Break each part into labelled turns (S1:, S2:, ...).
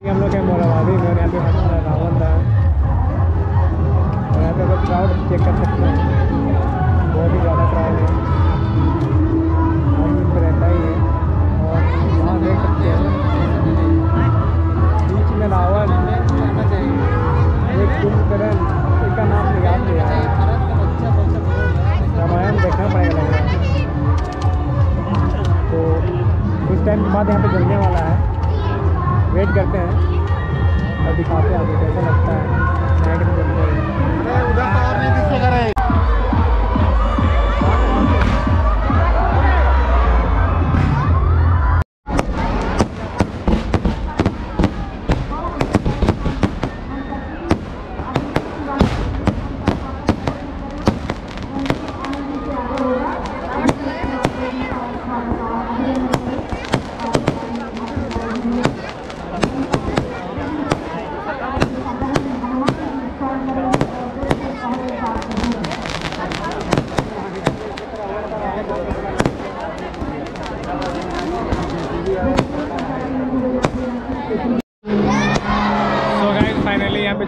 S1: हम लोग हैं मोराबादी में यहाँ पे हमारा रावण था। और यहाँ पे अगर क्राउड चेक कर सकते हैं बहुत ही। ज़्यादा क्राउड है रहता ही और वहाँ देख सकते हैं। बीच में रावण नाम नहीं याद रामायण देखना पड़ेगा। तो कुछ टाइम के बाद यहाँ पे जलने वाला है। वेट करते हैं। और दिखाते हैं आपको कैसा लगता है।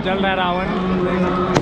S1: यहाँ रहा है रावण।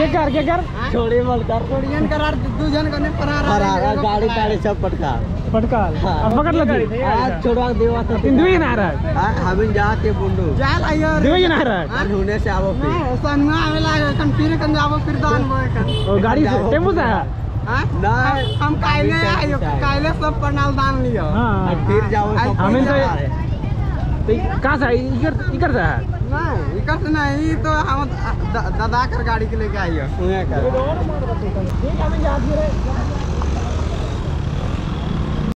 S2: के
S1: कर के कर।
S2: छोड़ी मत कर।
S3: कोरियन करार दू जन कने फरार आ
S2: फरार गाड़ी ताड़ी सब पटका।
S1: पटकाल।
S2: हाँ।
S1: अब पकड़ लगी
S2: आज छोड़वा देवा तो
S1: दुई ना रहा
S2: हाँ, हमें जाके बुंडू।
S3: जाल आयो
S1: दुई ना रहा
S2: और होने से आवो फिर।
S3: नहीं सनवा आवेला कन फिर कन जाबो फिर दान बोए कन।
S1: और गाड़ी से टेंपू से आया?
S3: हाँ? हम काइले आयो काइले सब पंडाल दान लियो।
S1: हाँ।
S2: फिर जाओ सब
S1: हमें तो-
S2: पैसा है।
S1: तो कहाँ से आई? इकर इकर से है
S3: नहीं इकट नहीं तो हम दादा कर गाड़ी के लेके
S1: आई है।